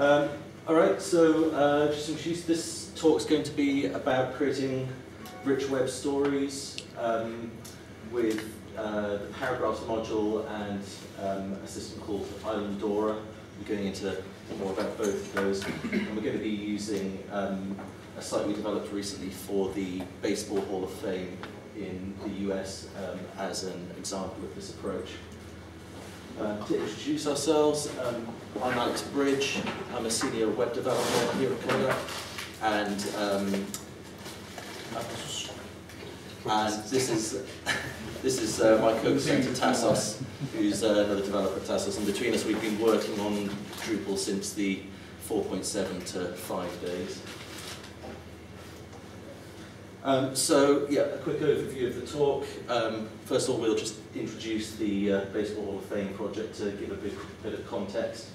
Um, all right, so uh, just to introduce, this talk is going to be about creating rich web stories um, with uh, the paragraphs module and um, a system called Islandora. We're going into more about both of those. And we're going to be using um, a site we developed recently for the Baseball Hall of Fame in the US um, as an example of this approach. Uh, to introduce ourselves, um, I'm Alex Bridge. I'm a senior web developer here at Cogapp, and um, and this is this is uh, my co-presenter Tassos, who's uh, another developer at Tassos. And between us, we've been working on Drupal since the 4.7 to 5 days. Um, so, yeah, a quick overview of the talk. Um, first of all, we'll just introduce the uh, Baseball Hall of Fame project to give a bit, bit of context.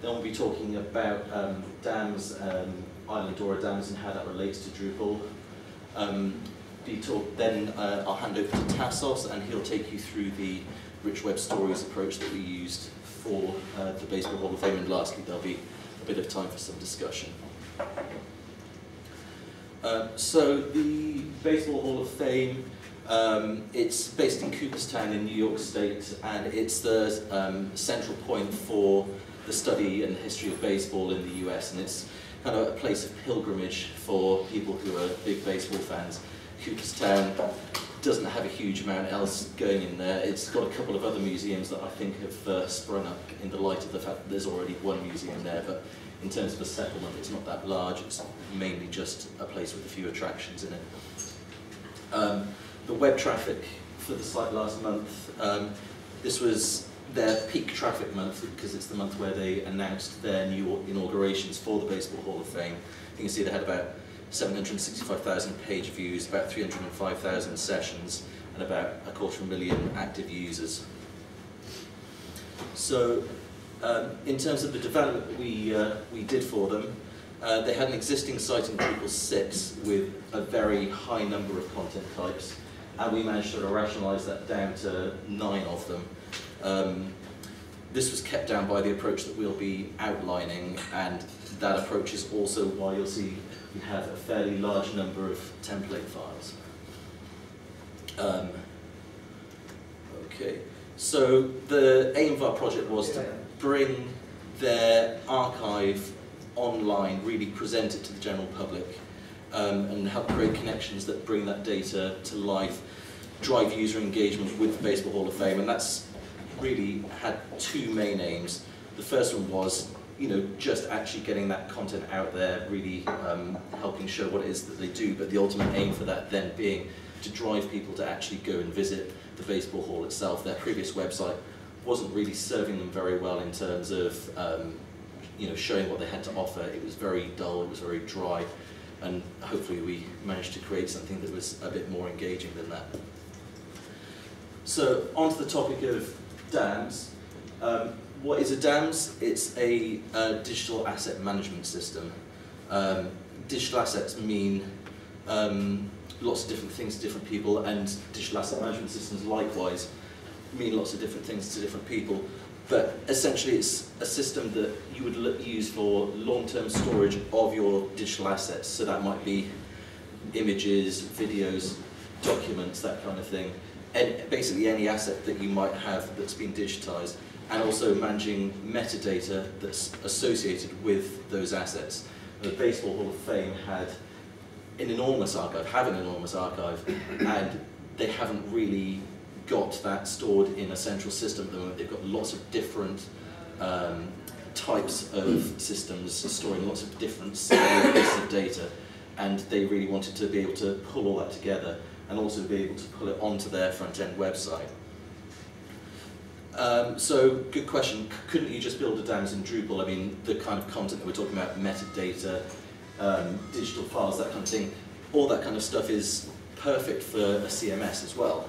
Then we'll be talking about um, dams, um, Islandora dams, and how that relates to Drupal. Um, be talk, then uh, I'll hand over to Tassos, and he'll take you through the rich web stories approach that we used for uh, the Baseball Hall of Fame. And lastly, there'll be a bit of time for some discussion. Uh, so the Baseball Hall of Fame, um, it's based in Cooperstown in New York State, and it's the um, central point for the study and history of baseball in the US, and it's kind of a place of pilgrimage for people who are big baseball fans. Cooperstown doesn't have a huge amount else going in there. It's got a couple of other museums that I think have uh, sprung up in the light of the fact that there's already one museum there, but in terms of a settlement, it's not that large. It's mainly just a place with a few attractions in it. Um, the web traffic for the site last month, um, this was their peak traffic month because it's the month where they announced their new inaugurations for the Baseball Hall of Fame. You can see they had about 765,000 page views, about 305,000 sessions, and about a quarter of a million active users. So um, in terms of the development we, uh, we did for them, uh, they had an existing site in Drupal 6 with a very high number of content types, and we managed to rationalize that down to nine of them. Um, this was kept down by the approach that we'll be outlining, and that approach is also why you'll see we have a fairly large number of template files. Um, okay, so the aim of our project was to bring their archive online, really present it to the general public, um, and help create connections that bring that data to life, drive user engagement with the Baseball Hall of Fame, and that's really had two main aims. The first one was, you know, just actually getting that content out there, really um, helping show what it is that they do, but the ultimate aim for that then being to drive people to actually go and visit the Baseball Hall itself. Their previous website wasn't really serving them very well in terms of um, you know, showing what they had to offer. It was very dull, it was very dry, and hopefully we managed to create something that was a bit more engaging than that. So, on to the topic of dams. Um, what is a DAMS? It's a uh, digital asset management system. Um, digital assets mean um, lots of different things to different people, and digital asset management systems likewise mean lots of different things to different people. But essentially, it's a system that you would use for long-term storage of your digital assets. So that might be images, videos, documents, that kind of thing. And basically any asset that you might have that's been digitized and also managing metadata that's associated with those assets. The Baseball Hall of Fame had an enormous archive, have an enormous archive, and they haven't really got that stored in a central system at the moment. They've got lots of different um, types of systems storing lots of different pieces of data, and they really wanted to be able to pull all that together and also be able to pull it onto their front-end website. Um, so, good question. Couldn't you just build a DAMS in Drupal? I mean, the kind of content that we're talking about, metadata, um, digital files, that kind of thing, all that kind of stuff is perfect for a CMS as well.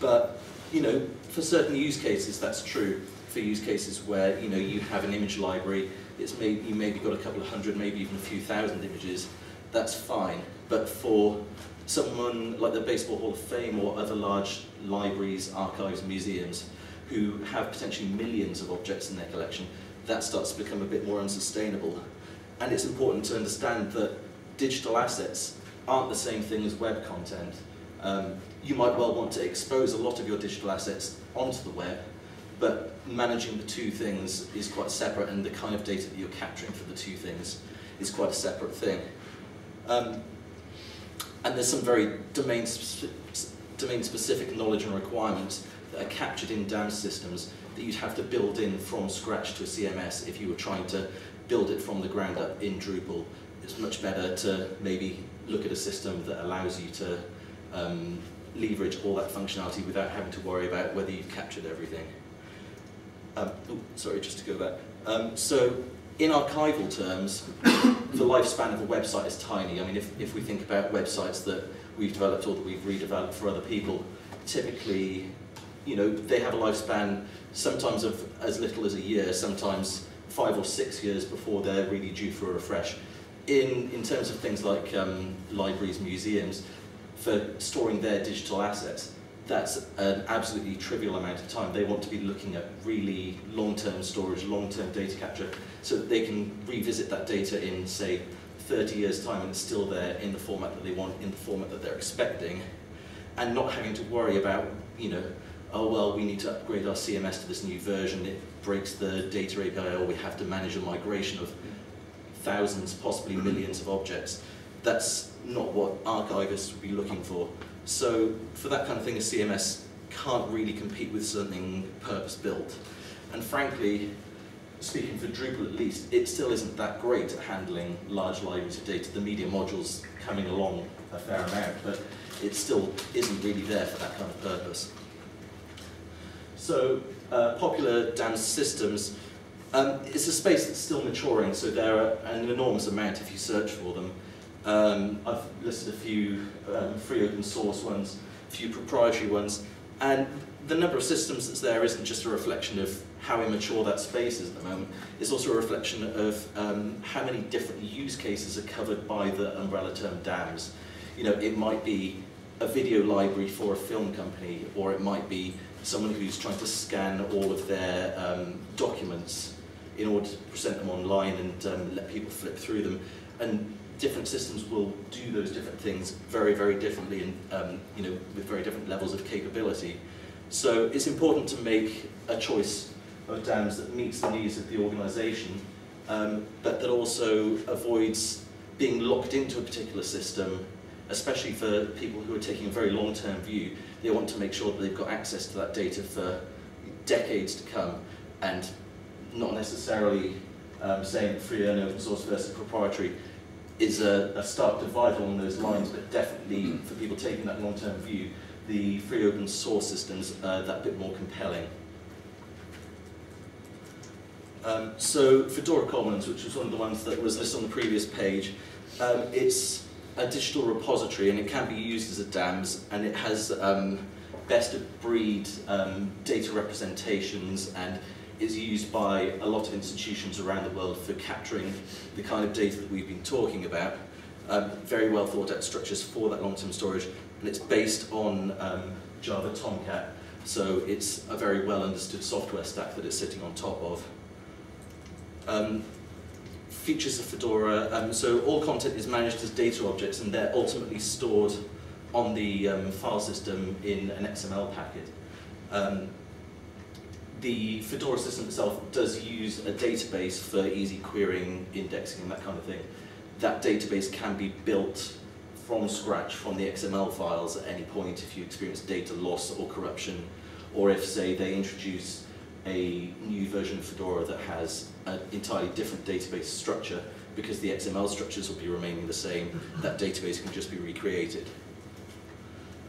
But, you know, for certain use cases, that's true. For use cases where, you know, you have an image library, it's maybe, you maybe got a couple of hundred, maybe even a few thousand images, that's fine. But for someone like the Baseball Hall of Fame or other large libraries, archives, museums, who have potentially millions of objects in their collection, that starts to become a bit more unsustainable. And it's important to understand that digital assets aren't the same thing as web content. Um, you might well want to expose a lot of your digital assets onto the web, but managing the two things is quite separate and the kind of data that you're capturing for the two things is quite a separate thing. Um, and there's some very domain, spe domain specific knowledge and requirements that are captured in DAMS systems that you'd have to build in from scratch to a CMS if you were trying to build it from the ground up in Drupal. It's much better to maybe look at a system that allows you to um, leverage all that functionality without having to worry about whether you've captured everything. Um, sorry, just to go back. Um, so in archival terms, the lifespan of a website is tiny. I mean, if, if we think about websites that we've developed or that we've redeveloped for other people, typically, you know, they have a lifespan sometimes of as little as a year, sometimes five or six years before they're really due for a refresh. In, in terms of things like um, libraries, museums, for storing their digital assets, that's an absolutely trivial amount of time. They want to be looking at really long-term storage, long-term data capture, so that they can revisit that data in, say, 30 years' time and it's still there in the format that they want, in the format that they're expecting, and not having to worry about, you know, oh, well, we need to upgrade our CMS to this new version, it breaks the data API, or we have to manage a migration of thousands, possibly millions of objects. That's not what archivists would be looking for. So for that kind of thing, a CMS can't really compete with something purpose-built. And frankly, speaking for Drupal at least, it still isn't that great at handling large libraries of data. The media module's coming along a fair amount, but it still isn't really there for that kind of purpose. So uh, popular DAMS systems, um, it's a space that's still maturing, so there are an enormous amount if you search for them. Um, I've listed a few um, free open source ones, a few proprietary ones, and the number of systems that's there isn't just a reflection of how immature that space is at the moment, it's also a reflection of um, how many different use cases are covered by the umbrella term DAMS. You know, it might be a video library for a film company, or it might be someone who's trying to scan all of their um, documents in order to present them online and um, let people flip through them. And different systems will do those different things very, very differently and um, you know, with very different levels of capability. So it's important to make a choice of DAMS that meets the needs of the organization, um, but that also avoids being locked into a particular system, especially for people who are taking a very long-term view. They want to make sure that they've got access to that data for decades to come, and not necessarily um, saying free and open source versus proprietary is a, a stark divide along those lines, but definitely for people taking that long-term view, the free open source systems are that bit more compelling. Um, so Fedora Commons, which was one of the ones that was listed on the previous page, um, it's a digital repository and it can be used as a DAMS and it has um, best of breed um, data representations and is used by a lot of institutions around the world for capturing the kind of data that we've been talking about. Um, very well thought out structures for that long-term storage, and it's based on um, Java Tomcat, so it's a very well understood software stack that it's sitting on top of. Um, features of Fedora, um, so all content is managed as data objects and they're ultimately stored on the um, file system in an XML packet. The Fedora system itself does use a database for easy querying, indexing, and that kind of thing. That database can be built from scratch from the XML files at any point if you experience data loss or corruption, or if, say, they introduce a new version of Fedora that has an entirely different database structure, because the XML structures will be remaining the same, that database can just be recreated.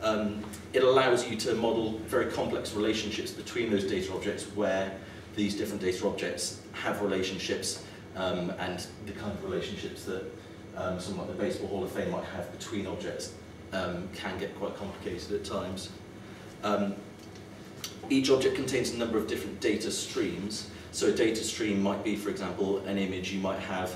Um, it allows you to model very complex relationships between those data objects where these different data objects have relationships um, and the kind of relationships that um, someone like the Baseball Hall of Fame might have between objects um, can get quite complicated at times. Um, each object contains a number of different data streams. So a data stream might be, for example, an image you might have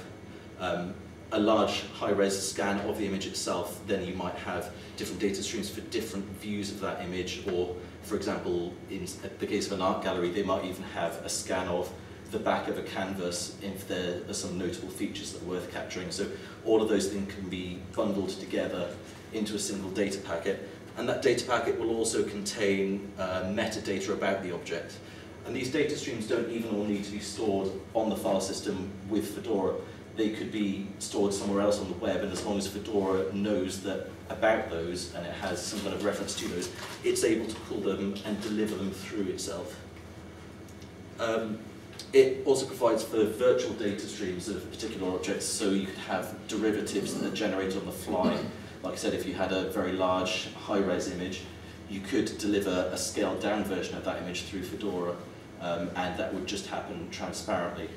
um, a large high-res scan of the image itself, then you might have different data streams for different views of that image, or for example, in the case of an art gallery, they might even have a scan of the back of a canvas if there are some notable features that are worth capturing. So all of those things can be bundled together into a single data packet. And that data packet will also contain uh, metadata about the object. And these data streams don't even all need to be stored on the file system with Fedora. They could be stored somewhere else on the web, and as long as Fedora knows that about those and it has some kind of reference to those, it's able to pull them and deliver them through itself. Um, it also provides for virtual data streams of particular objects, so you could have derivatives that are generated on the fly. Like I said, if you had a very large high-res image, you could deliver a scaled-down version of that image through Fedora, um, and that would just happen transparently.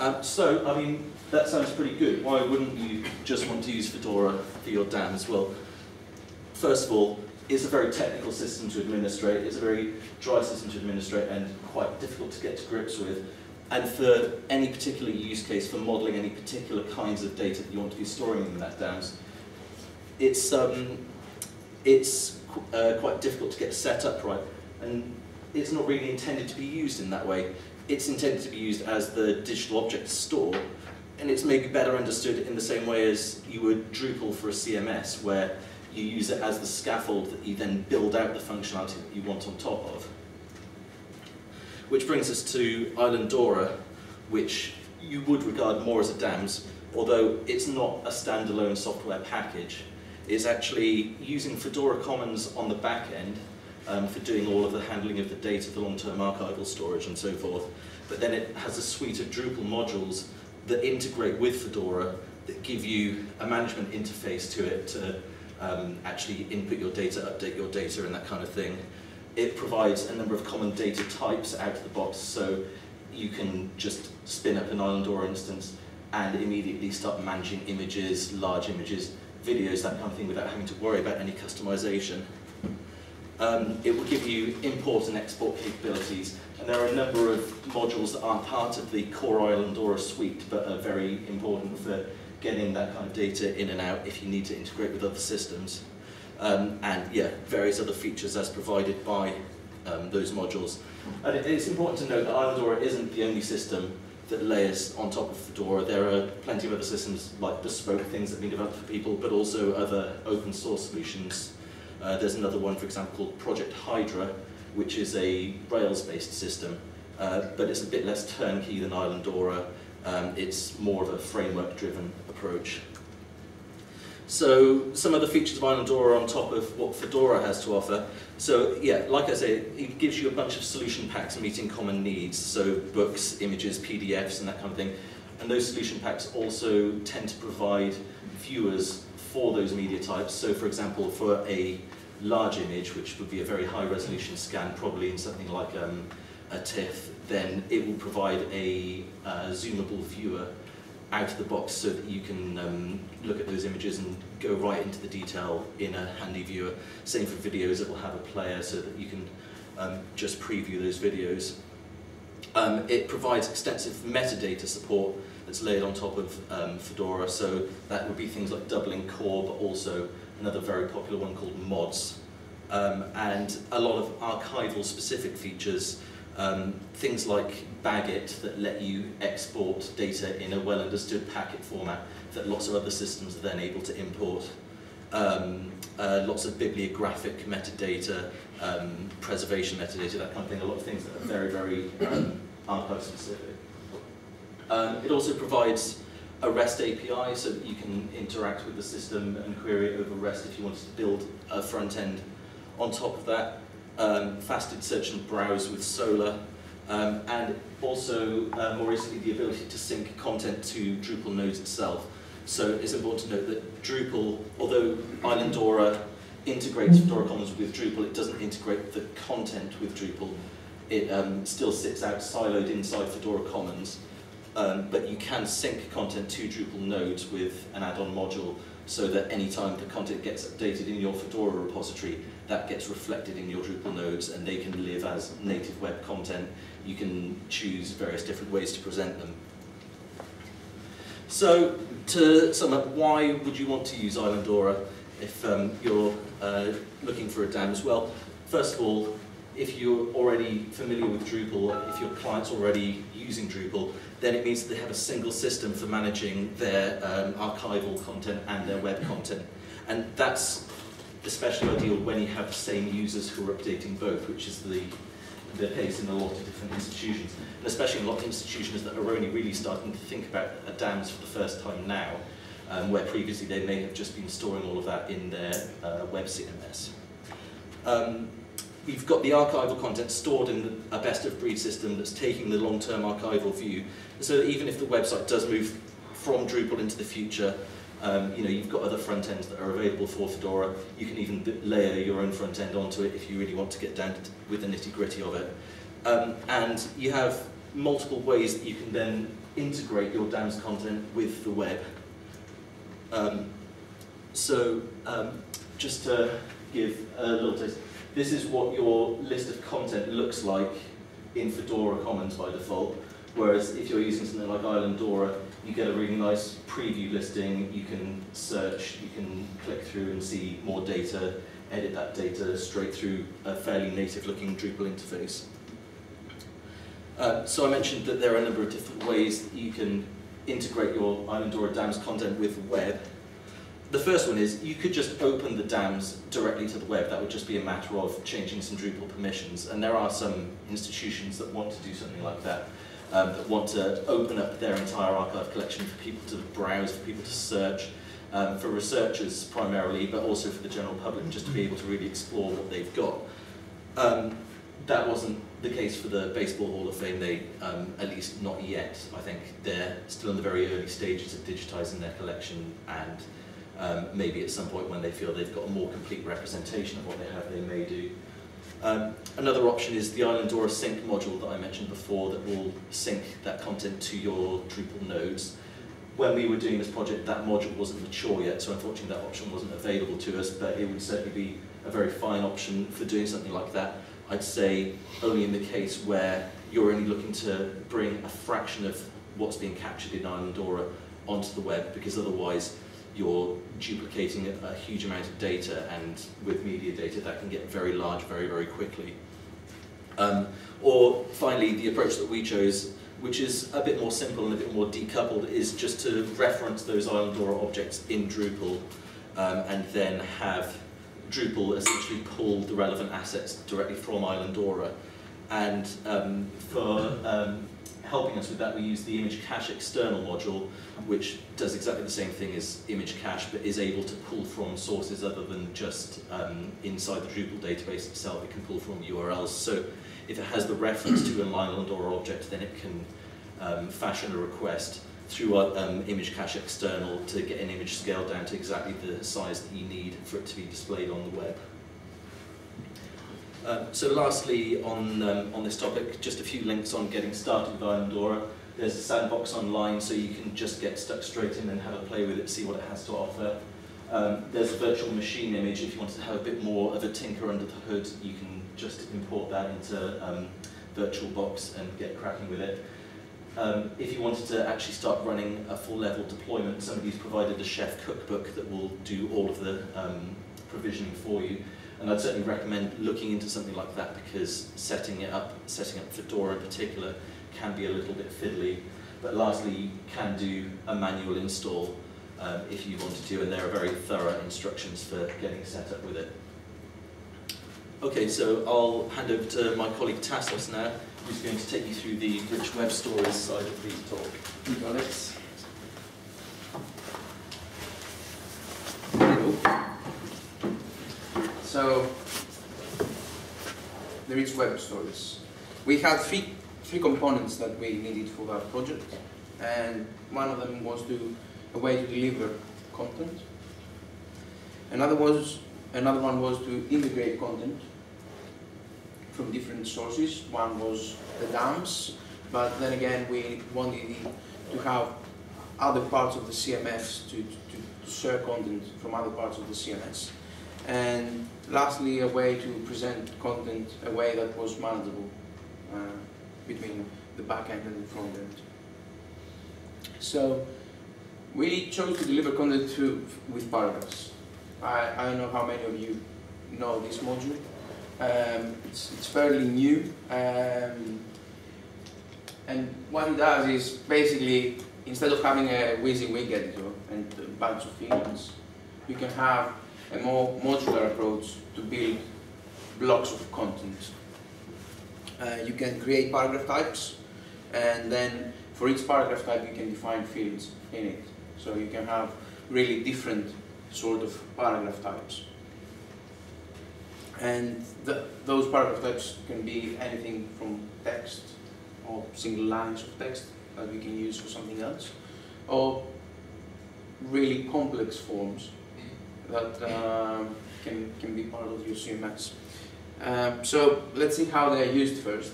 Um, so, I mean, that sounds pretty good. Why wouldn't you just want to use Fedora for your dams? Well, first of all, it's a very technical system to administrate. It's a very dry system to administrate and quite difficult to get to grips with. And for any particular use case, for modeling any particular kinds of data that you want to be storing in that dams, it's, um, it's uh, quite difficult to get set up right. And it's not really intended to be used in that way. It's intended to be used as the digital object store, and it's maybe better understood in the same way as you would Drupal for a CMS, where you use it as the scaffold that you then build out the functionality that you want on top of. Which brings us to Islandora, which you would regard more as a DAMS, although it's not a standalone software package. It's actually using Fedora Commons on the back end um, for doing all of the handling of the data, the long-term archival storage and so forth. But then it has a suite of Drupal modules that integrate with Fedora that give you a management interface to it to um, actually input your data, update your data and that kind of thing. It provides a number of common data types out of the box so you can just spin up an Islandora instance and immediately start managing images, large images, videos, that kind of thing without having to worry about any customization. Um, it will give you import and export capabilities and there are a number of modules that aren't part of the core Islandora suite but are very important for getting that kind of data in and out if you need to integrate with other systems. Um, and yeah, various other features as provided by um, those modules. And it, it's important to note that Islandora isn't the only system that layers on top of Fedora. There are plenty of other systems like bespoke things that have been developed for people, but also other open source solutions. Uh, there's another one, for example, called Project Hydra, which is a Rails-based system, uh, but it's a bit less turnkey than Islandora. Um, it's more of a framework-driven approach. So some of the features of Islandora on top of what Fedora has to offer. So yeah, like I say, it gives you a bunch of solution packs meeting common needs, so books, images, PDFs, and that kind of thing. And those solution packs also tend to provide viewers for those media types. So for example, for a large image, which would be a very high resolution scan, probably in something like um, a TIFF, then it will provide a uh, zoomable viewer out of the box so that you can um, look at those images and go right into the detail in a handy viewer. Same for videos, it will have a player so that you can um, just preview those videos. Um, it provides extensive metadata support that's laid on top of um, Fedora, so that would be things like Dublin Core, but also another very popular one called mods. Um, and a lot of archival specific features um, things like Bagit that let you export data in a well understood packet format that lots of other systems are then able to import. Um, uh, lots of bibliographic metadata, um, preservation metadata, that kind of thing, a lot of things that are very, very um, archive specific. Um, it also provides a REST API so that you can interact with the system and query it over REST if you wanted to build a front end on top of that um, faceted search and browse with Solr, um, and also uh, more recently the ability to sync content to Drupal nodes itself. So it's important to note that Drupal, although Islandora integrates Fedora Commons with Drupal, it doesn't integrate the content with Drupal. It um, still sits out siloed inside Fedora Commons, um, but you can sync content to Drupal nodes with an add-on module so that anytime the content gets updated in your Fedora repository, that gets reflected in your Drupal nodes and they can live as native web content. You can choose various different ways to present them. So, to sum up, why would you want to use Islandora if um, you're uh, looking for a DAM as Well, first of all, if you're already familiar with Drupal, if your client's already using Drupal, then it means that they have a single system for managing their um, archival content and their web content. And that's especially ideal when you have the same users who are updating both, which is the, the case in a lot of different institutions. And especially in a lot of institutions that are only really starting to think about DAMS for the first time now, um, where previously they may have just been storing all of that in their uh, web CMS. Um, we've got the archival content stored in a best of breed system that's taking the long-term archival view, so even if the website does move from Drupal into the future, um, you know, you've got other front ends that are available for Fedora. You can even layer your own front end onto it if you really want to get down to, with the nitty gritty of it. Um, and you have multiple ways that you can then integrate your DAMS content with the web. Um, so um, just to give a little taste, this is what your list of content looks like in Fedora Commons by default. Whereas if you're using something like Islandora, you get a really nice preview listing, you can search, you can click through and see more data, edit that data straight through a fairly native looking Drupal interface. Uh, so I mentioned that there are a number of different ways that you can integrate your Islandora DAMS content with web. The first one is you could just open the DAMS directly to the web. That would just be a matter of changing some Drupal permissions. And there are some institutions that want to do something like that um, that want to open up their entire archive collection for people to browse, for people to search, um, for researchers primarily, but also for the general public, just to be able to really explore what they've got. Um, that wasn't the case for the Baseball Hall of Fame. They, um, at least not yet, I think they're still in the very early stages of digitizing their collection and um, maybe at some point when they feel they've got a more complete representation of what they have, they may do. Um, another option is the Islandora sync module that I mentioned before that will sync that content to your Drupal nodes. When we were doing this project, that module wasn't mature yet, so unfortunately that option wasn't available to us, but it would certainly be a very fine option for doing something like that. I'd say only in the case where you're only looking to bring a fraction of what's being captured in Islandora onto the web, because otherwise you're duplicating a, a, huge amount of data, and with media data, that can get very large very, very quickly. Um, or finally, the approach that we chose, which is a bit more simple and a bit more decoupled, is just to reference those Islandora objects in Drupal um, and then have Drupal essentially pull the relevant assets directly from Islandora. And um, for um, helping us with that, we use the image cache external module, which does exactly the same thing as image cache, but is able to pull from sources other than just um, inside the Drupal database itself. It can pull from URLs. So if it has the reference to an Islandora object, then it can um, fashion a request through our um, image cache external to get an image scaled down to exactly the size that you need for it to be displayed on the web. Uh, so lastly, on, um, on this topic, just a few links on getting started with Islandora. There's a sandbox online, so you can just get stuck straight in and have a play with it, see what it has to offer. Um, there's a virtual machine image. If you wanted to have a bit more of a tinker under the hood, you can just import that into um, VirtualBox and get cracking with it. Um, if you wanted to actually start running a full-level deployment, somebody's provided a chef cookbook that will do all of the um, provisioning for you. And I'd certainly recommend looking into something like that because setting it up, setting up Fedora in particular, can be a little bit fiddly. But lastly, you can do a manual install um, if you wanted to, and there are very thorough instructions for getting set up with it. Okay, so I'll hand over to my colleague Tassos now, who's going to take you through the rich web stories side of the talk. Thank you, Alex. So, the rich web stories. We had three, three components that we needed for that project, and one of them was to a way to deliver content. Another was another one was to integrate content from different sources. One was the DAMS, but then again we wanted to have other parts of the CMS to, to, to share content from other parts of the CMS. And lastly, a way to present content a way that was manageable uh, between the backend and the front end. So we chose to deliver content through, with paragraphs. I, I don't know how many of you know this module, Um, it's, it's fairly new. Um, and what it does is basically, instead of having a WYSIWYG editor and a bunch of fields, you can have a more modular approach to build blocks of content. Uh, you can create paragraph types, and then for each paragraph type you can define fields in it. So you can have really different sort of paragraph types. And those paragraph types can be anything from text or single lines of text that we can use for something else, or really complex forms that um, can, can be part of your CMS. Um, so let's see how they are used first,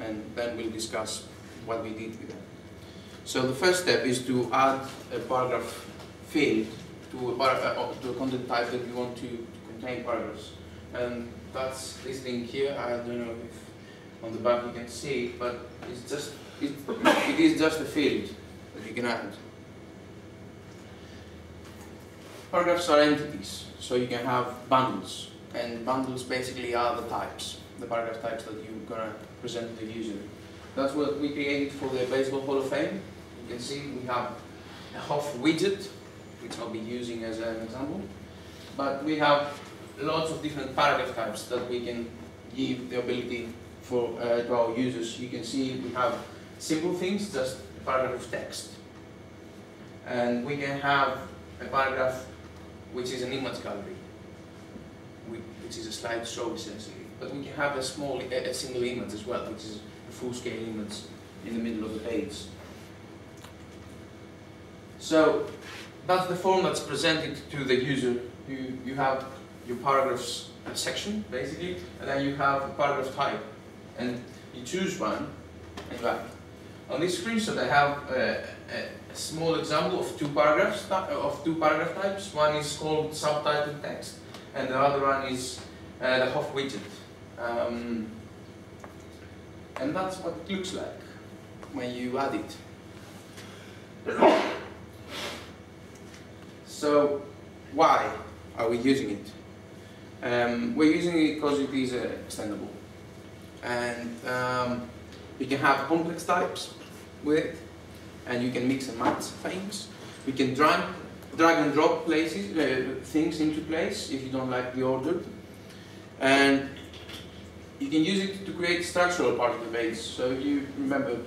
and then we'll discuss what we did with them. So the first step is to add a paragraph field to a, uh, to a content type that you want to, to contain paragraphs. And that's this thing here. I don't know if on the back you can see but it's just it, it is just a field that you can add. Paragraphs are entities, so you can have bundles, and bundles basically are the types, the paragraph types that you're gonna present to the user. That's what we created for the Baseball Hall of Fame. You can see we have a Hoff widget, which I'll be using as an example, but we have lots of different paragraph types that we can give the ability for uh, to our users. You can see we have simple things, just a paragraph of text, and we can have a paragraph which is an image gallery, which is a slideshow essentially. But we can have a small, a single image as well, which is a full-scale image in the middle of the page. So that's the form that's presented to the user. You, you have your paragraphs section, basically, and then you have a paragraph type. And you choose one, and right. On this screenshot I have a, a, small example of two paragraphs, of two paragraph types. One is called subtitled text, and the other one is uh, the Hoff widget. Um, and that's what it looks like when you add it. So, why are we using it? Um, we're using it because it is uh, extendable. And um, you can have complex types with it, and you can mix and match things. We can drag, drag and drop places, uh, things into place if you don't like the order. And you can use it to create structural part of the page. So you remember,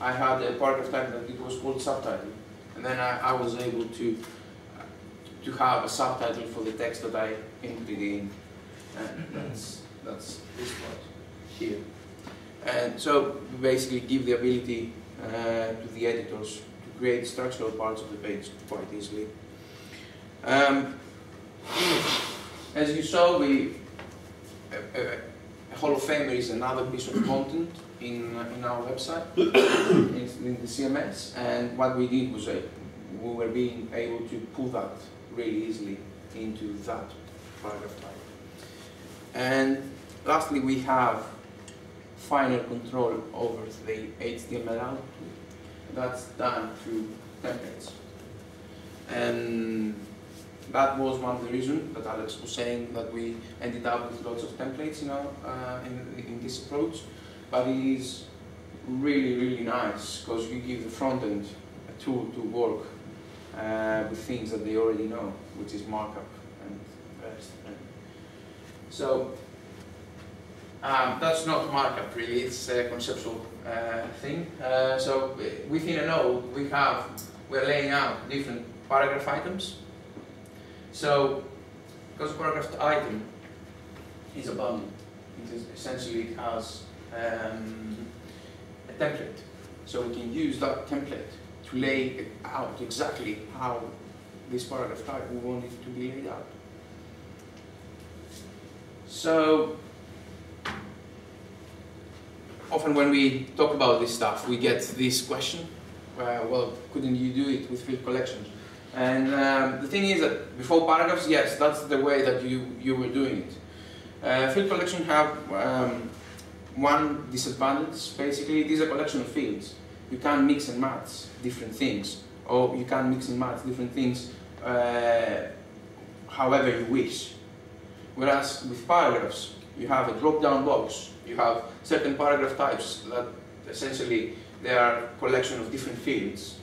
I had a part of time that it was called subtitle. And then I, I was able to to have a subtitle for the text that I inputted in. And that's, that's this part here. And so basically give the ability to the editors to create structural parts of the page quite easily. Um, as you saw, we a, a, a, Hall of Famer is another piece of content in uh, in our website, in, in, the CMS, and what we did was uh, we were being able to pull that really easily into that paragraph type. And lastly, we have final control over the HTML output. That's done through templates. And that was one of the reasons that Alex was saying that we ended up with lots of templates in, our, uh, in, in this approach. But it is really, really nice because you give the front end a tool to work uh, with things that they already know, which is markup and rest. So um, that's not markup really, it's a conceptual uh, thing. Uh, so within a node we have, we're laying out different paragraph items. So because paragraph item is a bundle, it is essentially it has um, a template. So we can use that template to lay out exactly how this paragraph type we want it to be laid out. So often when we talk about this stuff, we get this question, uh, well, couldn't you do it with field collections? And um, the thing is that before paragraphs, yes, that's the way that you, you were doing it. Uh, field collection have um, one disadvantage, basically, it is a collection of fields you can't mix and match different things, or you can't mix and match different things uh, however you wish. Whereas with paragraphs, You have a drop-down box. You have certain paragraph types that essentially they are a collection of different fields.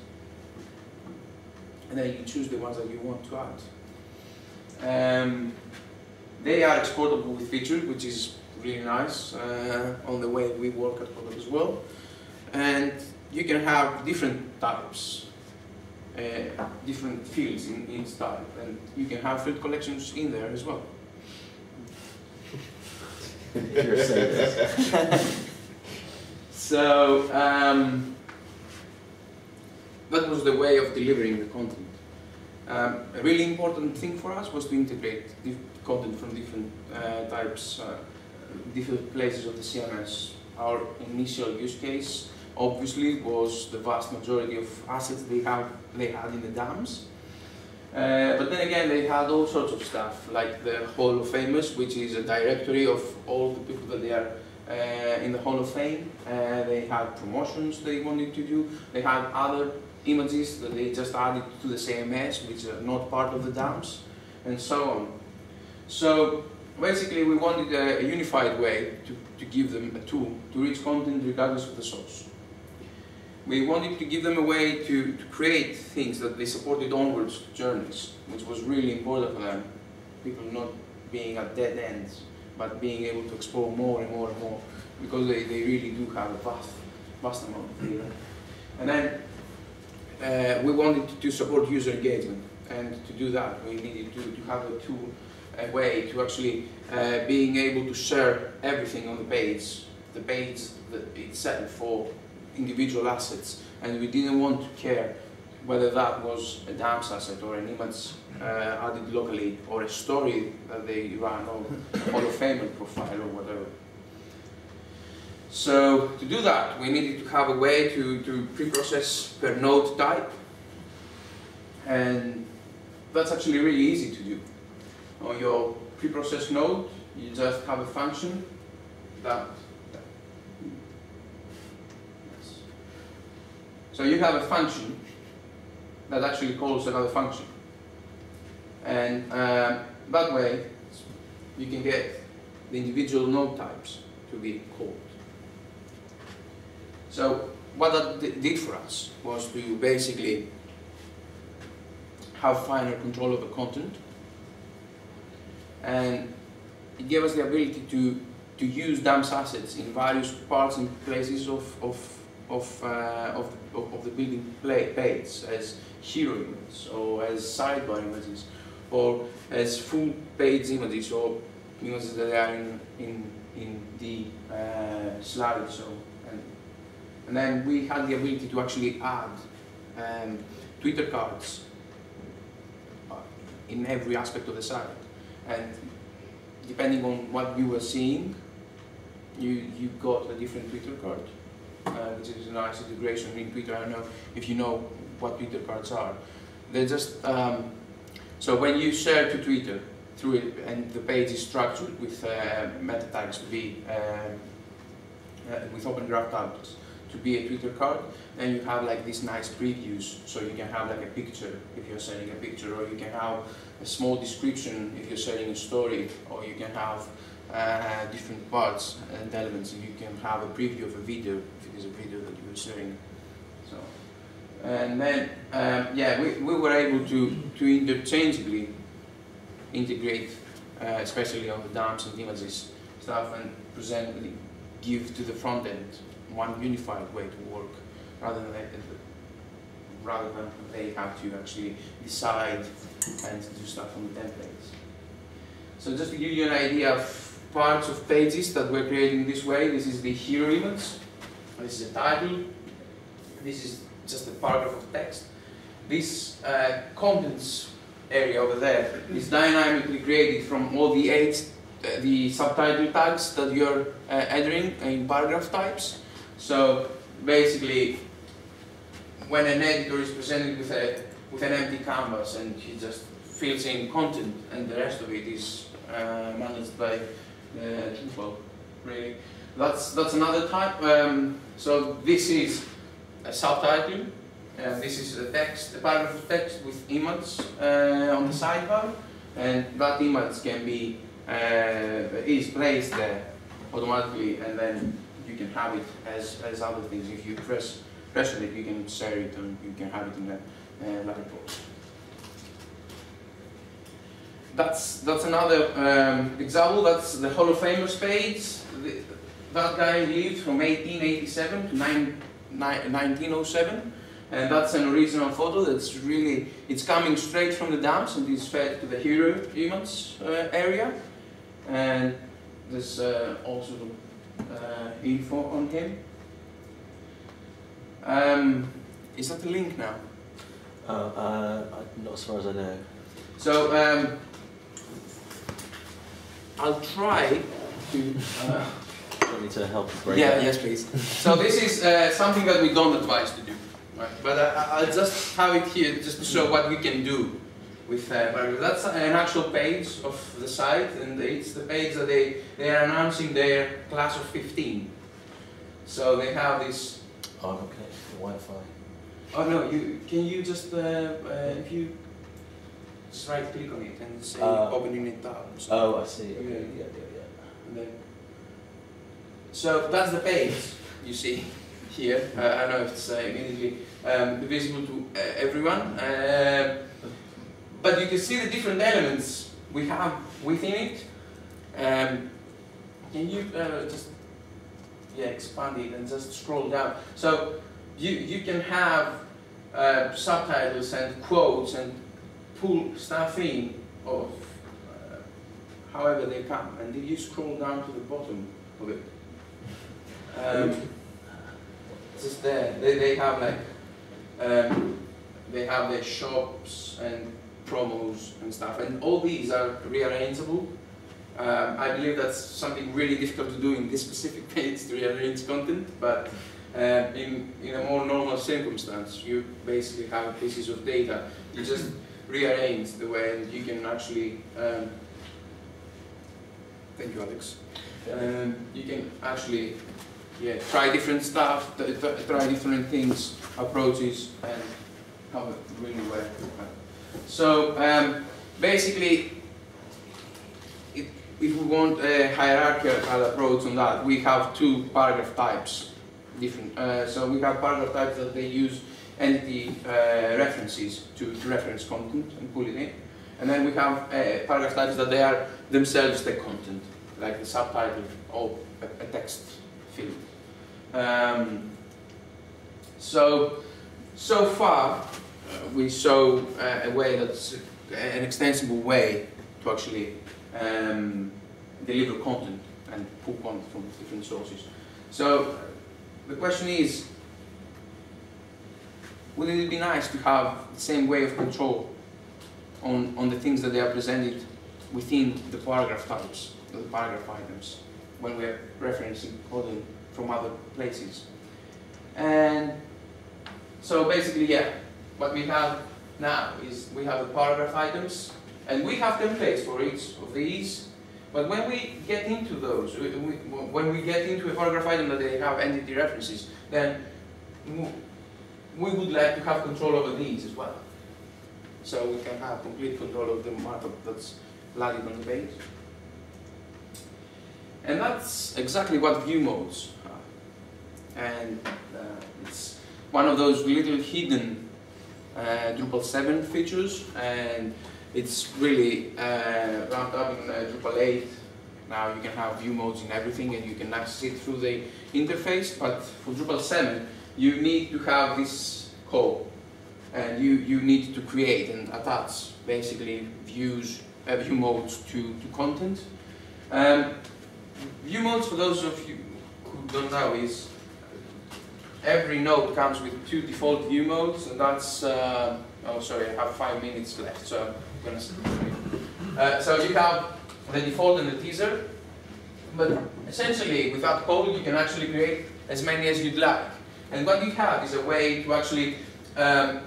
And then you choose the ones that you want to add. Um, they are exportable with features, which is really nice uh, on the way we work at Cogapp as well. And you can have different types, uh, different fields in each type, and you can have field collections in there as well. so um, that was the way of delivering the content. Um, a really important thing for us was to integrate content from different uh, types, uh, different places of the CMS. Our initial use case obviously was the vast majority of assets they have they had in the dams. Uh, but then again, they had all sorts of stuff, like the Hall of Famers, which is a directory of all the people that they are uh, in the Hall of Fame. Uh, they had promotions they wanted to do. They had other images that they just added to the CMS, which are not part of the dams, and so on. So basically, we wanted a, a unified way to, to give them a tool to reach content regardless of the source we wanted to give them a way to, to create things that they supported onwards journeys, which was really important for them. People not being at dead ends, but being able to explore more and more and more, because they, they really do have a vast, vast amount of data. And then uh, we wanted to support user engagement, and to do that we needed to, to have a tool, a way to actually uh, being able to share everything on the page, the page itself for individual assets, and we didn't want to care whether that was a dams asset or an image uh, added locally or a story that they ran or Hall of Fame profile or whatever. So to do that, we needed to have a way to, to pre-process per node type. And that's actually really easy to do. On your pre-processed node, you just have a function that So you have a function that actually calls another function. And uh, that way, you can get the individual node types to be called. So what that did for us was to basically have finer control of the content and it gave us the ability to, to use DAMS assets in various parts and places of, of of, uh, of, of, the building page as hero images or as sidebar images or as full page images or images that are in, in, in the uh, slide. So, and, and then we had the ability to actually add um, Twitter cards uh, in every aspect of the site. And depending on what you were seeing, you, you got a different Twitter card which is a nice integration in Twitter. I don't know if you know what Twitter cards are. They're just, um, so when you share to Twitter through it, and the page is structured with uh, meta tags to be, uh, uh, with open graph tags to be a Twitter card, and you have like these nice previews, so you can have like a picture if you're sending a picture, or you can have a small description if you're sharing a story, or you can have uh, different parts and elements, and you can have a preview of a video is a video that you were sharing. So, and then, um, yeah, we, we were able to, to interchangeably integrate, uh, especially on the dams and images stuff, and present, give to the front end one unified way to work, rather than rather than they have to actually decide and do stuff on the templates. So just to give you an idea of parts of pages that we're creating this way, this is the hero image. This is a title. This is just a paragraph of text. This uh, contents area over there is dynamically created from all the eight uh, the subtitle tags that you're uh, entering in paragraph types. So basically, when an editor is presented with a with an empty canvas and he just fills in content and the rest of it is uh, managed by the well, really that's, that's another type. Um, so this is a subtitle. Uh, this is a text, a paragraph of text with image uh, on the sidebar. And that image can be uh, is placed there automatically, and then you can have it as, as other things. If you press press it, you can share it, and you can have it in a uh, laptop. That's that's another um, example. That's the Hall of Famers page. That guy lived from 1887 to 9, 1907 and that's an original photo that's really it's coming straight from the dams and is fed to the hero image uh, area. And there's uh, also uh, info on him. Um, is that the link now? Uh, uh, not as far as I know. so um, I'll try to Do you want me to help break yeah it? yes please so this is uh, something that we don't advise to do Right. But I, I'll just have it here just to show what we can do with uh, Paragraph. That's an actual page of the site, and it's the page that they, they are announcing their class of 15. So they have this. Oh, I'm the Wi-Fi. Oh no, you can you just uh, uh, if you just right click on it and say Uh, opening it up. So, Oh, I see. Okay. Yeah. Yeah, yeah, yeah. So that's the page you see here. Uh, I know it's uh, immediately um, visible to uh, everyone. Uh, but you can see the different elements we have within it. Um, can you uh, just yeah expand it and just scroll down? So you you can have uh, subtitles and quotes and pull stuff in of however they come, and if you scroll down to the bottom of it. Um, just there, they, they have like um, they have their shops and promos and stuff, and all these are rearrangeable. Um, I believe that's something really difficult to do in this specific page to rearrange content, but uh, in, in a more normal circumstance, you basically have pieces of data. You just rearrange the way and you can actually. Um, thank you, Alex. Um, you can actually yeah, try different stuff, try different things, approaches, and have it really well. So um, basically, it, if we want a hierarchical approach on that, we have two paragraph types. Different. Uh, so we have paragraph types that they use entity uh, references to, reference content and pull it in, and then we have uh, paragraph types that they are themselves the content, like the subtitle or a, a text field. Um, so, so far, uh, we show uh, a way that's an extensible way to actually um, deliver content and pull content from different sources. So, the question is, wouldn't it be nice to have the same way of control on, on the things that they are presented within the paragraph types, the paragraph items, when we're referencing content from other places. And so basically, yeah, what we have now is we have the paragraph items, and we have templates for each of these. But when we get into those, we, we, when we get into a paragraph item that they have entity references, then we would like to have control over these as well. So we can have complete control of the markup that's landed on the page. And that's exactly what view modes are. And uh, it's one of those little hidden uh, Drupal 7 features, and it's really uh, ramped up in Drupal 8. Now you can have view modes in everything, and you can access it through the interface. But for Drupal 7, you need to have this call, and you, you need to create and attach basically views, uh, view modes to, to content. Um, view modes, for those of you who don't know, is every node comes with two default view modes, and that's, uh, oh sorry, I have five minutes left, so I'm gonna skip uh, So you have the default and the teaser, but essentially with that code you can actually create as many as you'd like. And what you have is a way to actually um,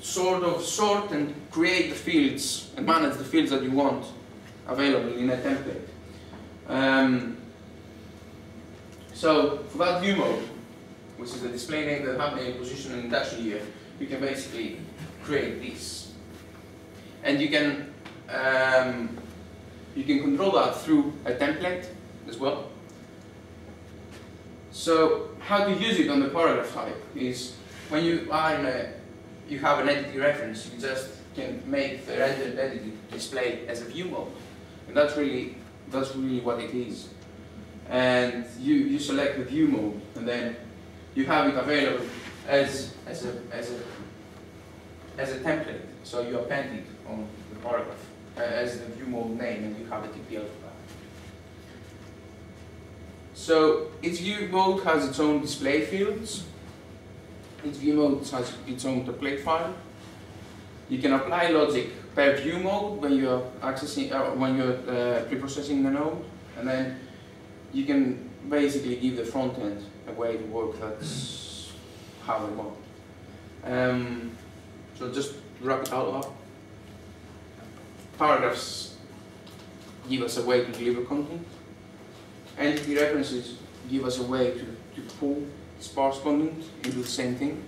sort of sort and create the fields and manage the fields that you want available in a template. Um, so for that view mode, which is the display name, that the thumbnail position and induction year, you can basically create this. And you can um, you can control that through a template as well. So how to use it on the paragraph type is when you are in a, you have an entity reference, you just can make the rendered entity display as a view mode. And that's really, that's really what it is. And you, you select the view mode and then you have it available as, as, a, as, a, as a template. So you append it on the paragraph uh, as the view mode name and you have a TPL for that. So each view mode has its own display fields. Each view mode has its own template file. You can apply logic per view mode when you're accessing, uh, when you're uh, preprocessing the node, and then you can basically give the front end a way to work that's how we want. Um, so just wrap it all up. Paragraphs give us a way to deliver content. Entity references give us a way to, to pull sparse content into the same thing.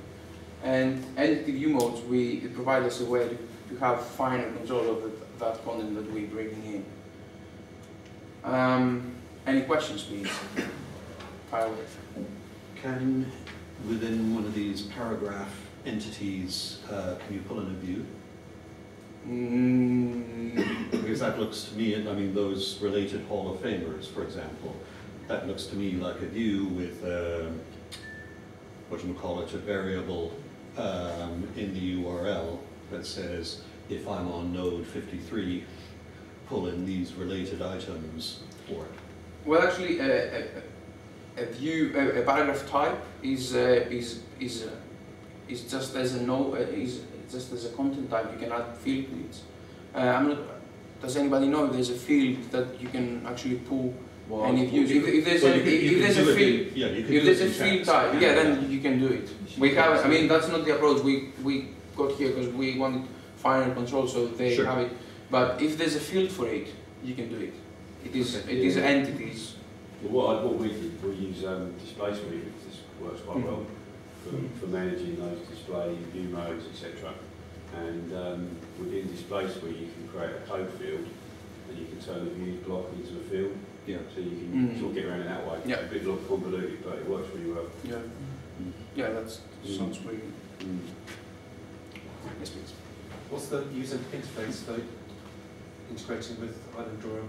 And entity view modes, we provide us a way to, to have finer control over that content that we're bringing in. Um, any questions, please? Can, within one of these paragraph entities, uh, can you pull in a view? Mm, Because that looks to me, I mean, those related Hall of Famers, for example, that looks to me like a view with, um, what you call it, a variable um, in the URL that says, if I'm on node 53, pull in these related items for it. well, actually, a, a, a view, a, a paragraph type is uh, is is uh, is just as a no, uh, is just as a content type. You can add field it. Uh, I'm not. Does anybody know if there's a field that you can actually pull Well, any views? If, if there's Well, a, you could- if, there's a field, in- Yeah, if there's a field type, yeah, then you can do it. We have. I mean, that's not the approach. We we got here because we wanted finer control, so they Sure. have it. But if there's a field for it, you can do it. It is Okay. it is Yeah. entities. Well, what, what we did, we use um, display suite, this works quite Mhm. well for, for managing those display view modes, etc. And um, within display suite, you can create a code field, and you can turn the views block into a field, Yeah. so you can Mm. sort of get around it that way. Yeah. It's a bit like convoluted, but it works really well. Yeah. Mm. Yeah, that sounds really. Yes, please. What's the user interface for integrating with Islandora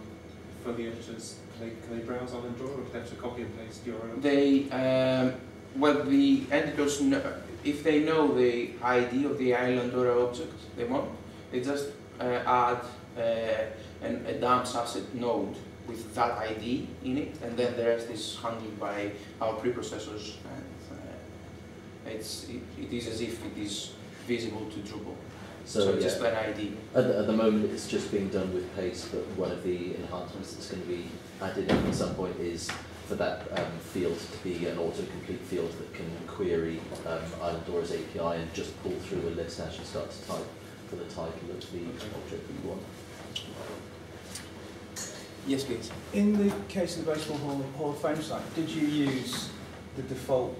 for the editors? Can they, can they browse Islandora or do they have to copy and paste URL? They, um, well, the editors, know, if they know the ID of the Islandora object they want, they just uh, add uh, an, a DAMS asset node with that ID in it, and then the rest is handled by our preprocessors, and uh, it's, it, it is as if it is visible to Drupal. So, So, yeah, just an ID. at the, at the moment it's just being done with paste, but one of the enhancements that's going to be added in at some point is for that um, field to be an autocomplete field that can query um, Islandora's API and just pull through a list as you start to type for the title of the object that you want. Yes, please. In the case of the Baseball Hall, Hall of Fame site, did you use the default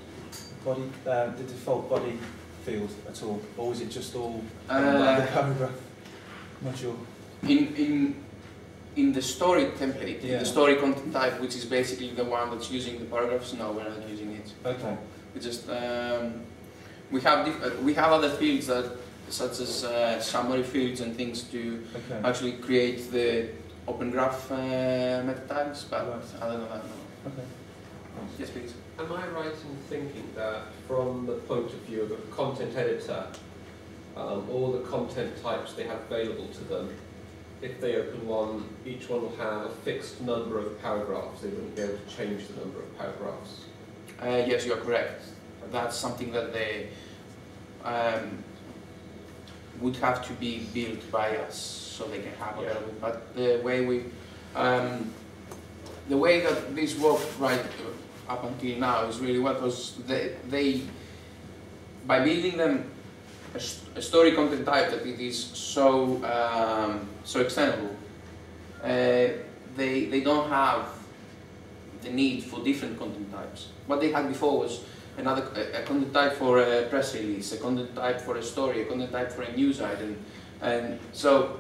body, uh, the default body field at all, or was it just all done by the Uh, paragraph module? in in in the story template, in Yeah. the story content type, which is basically the one that's using the paragraphs. No, we're not using it. Okay. We just um, we have diff- uh, we have other fields that such as uh, summary fields and things to Okay. actually create the open graph uh, meta tags, but Right. other than that, no. Okay. Yes, please. Am I right in thinking that from the point of view of a content editor, um, all the content types they have available to them, if they open one, each one will have a fixed number of paragraphs. They wouldn't be able to change the number of paragraphs. Uh, yes, you are correct. That's something that they um, would have to be built by us so they can have Yeah. But the way we, um, the way that this works right up until now is really what was they, they by building them a story content type that it is so um, so extendable. Uh, they they don't have the need for different content types. What they had before was another a, a content type for a press release, a content type for a story, a content type for a news item, and so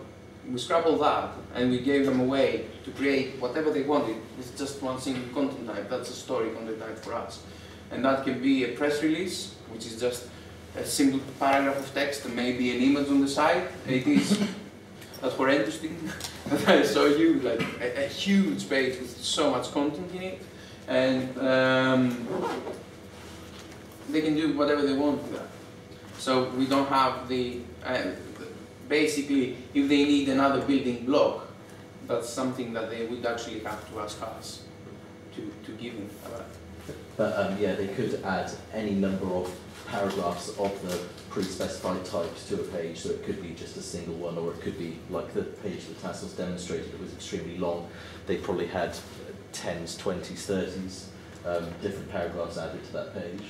we scrap all that and we gave them a way to create whatever they wanted It's just one single content type. That's a story content type for us. And that can be a press release, which is just a simple paragraph of text and maybe an image on the side. It is that's more interesting. I show you like a, a huge page with so much content in it, and um, they can do whatever they want with that. So we don't have the uh, basically if they need another building block, that's something that they would actually have to ask us to, to give them. But um, yeah, they could add any number of paragraphs of the pre-specified types to a page, so it could be just a single one, or it could be like the page that Tassos demonstrated, it was extremely long. They probably had 10s, 20s, 30s, um, different paragraphs added to that page.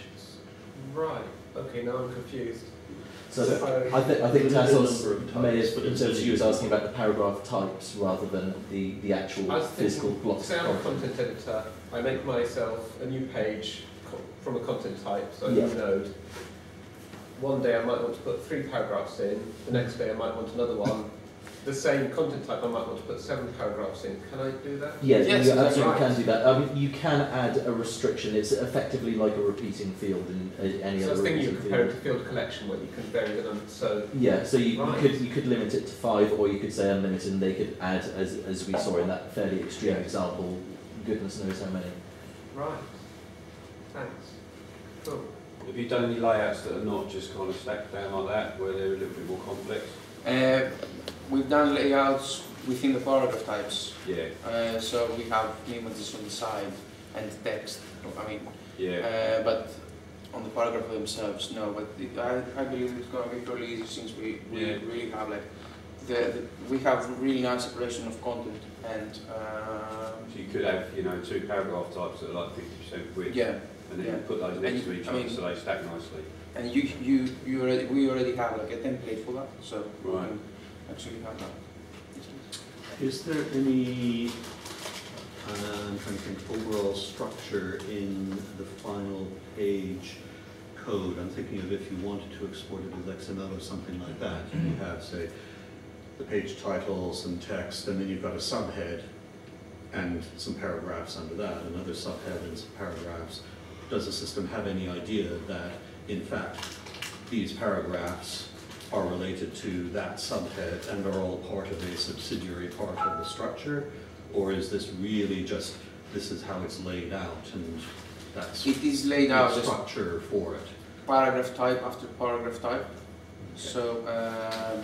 Right. Okay, now I'm confused. So So- I, th- I think There's Tassos may have, but in it's terms of you was asking about the paragraph types rather than the, the actual I physical blocks. say of I'm a content. content editor, I make myself a new page co- from a content type, so a Yeah. new node. One day I might want to put three paragraphs in, the next day I might want another one. The same content type I might want to put seven paragraphs in. Can I do that? Yes, Yes, you absolutely right. can do that. I mean, you can add a restriction. It's effectively like a repeating field in uh, any so I other was thinking you repeating compare it to field collection where you can vary the number. So Yeah, so you, you could you could limit it to five, or you could say unlimited, and they could add, as as we saw in that fairly extreme Yeah. example, goodness knows how many. right. Thanks. Cool. Have you done any layouts that are not just kind of stacked down like that, where they're a little bit more complex? Uh, we've done layouts within the paragraph types, Yeah, uh, so we have images on the side and text. I mean, yeah. uh, but on the paragraph themselves, no. But it, I, I believe it's going to be fairly easy since we, we Yeah. really have like the, the we have really nice separation of content and uh, So you could have, you know, two paragraph types that are like fifty percent width, yeah. and then yeah. put those next And to each I other mean- so they stack nicely. And you you you already we already have like a template for that, so we Right. actually have that. Is there any, uh, I'm trying to think, overall structure in the final page code? I'm thinking of if you wanted to export it as XML or something like that, you have, say, the page titles and text, and then you've got a subhead and some paragraphs under that, another subhead and some paragraphs. Does the system have any idea that, in fact, these paragraphs are related to that subhead and are all part of a subsidiary part of the structure? Or is this really just, this is how it's laid out and that's It is laid out the as structure for it? paragraph type after paragraph type. So um,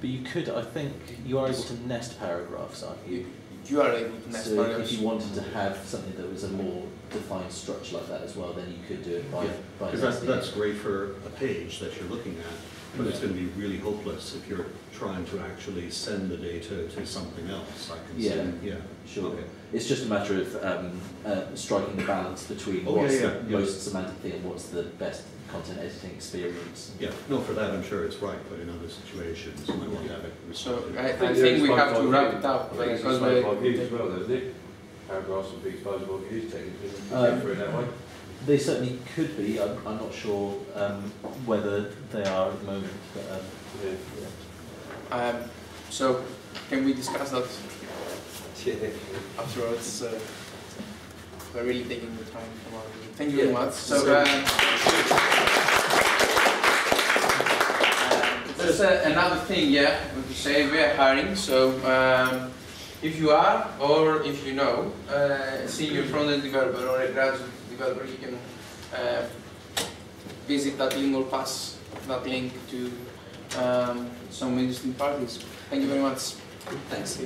But you could, I think, you are able to nest paragraphs, aren't you, you? you are able to nest so if you wanted to have something that was a more defined structure like that as well, then you could do it by Yeah, by that's, that's great for a page that you're looking at, but it's going to be really hopeless if you're trying to actually send the data to something else. I can Yeah. send, yeah. Sure. Okay. It's just a matter of um, uh, striking the balance between Oh, yeah, what's yeah, the yeah. most semantic thing and what's the best content editing experience. Yeah, no, for that I'm sure it's right, but in other situations you might want to have it So restricted. I, I think think we have to wrap it up I it's because exposed by we views as well, though, isn't it? Paragraphs would be exposed views technically, Um, go through it that way. They certainly could be. I'm, I'm not sure um, whether they are at the moment. But, um, Yeah. yeah. um, so can we discuss that Yeah. afterwards? So we're really taking the time from our Thank you very much. So. So- um, um, There's a, another thing, yeah, we could say we are hiring. So um, if you are, or if you know, uh, a senior front-end developer or a graduate developer, you can uh, visit that link or pass that link to um, some interesting parties. Thank you very much. Thanks.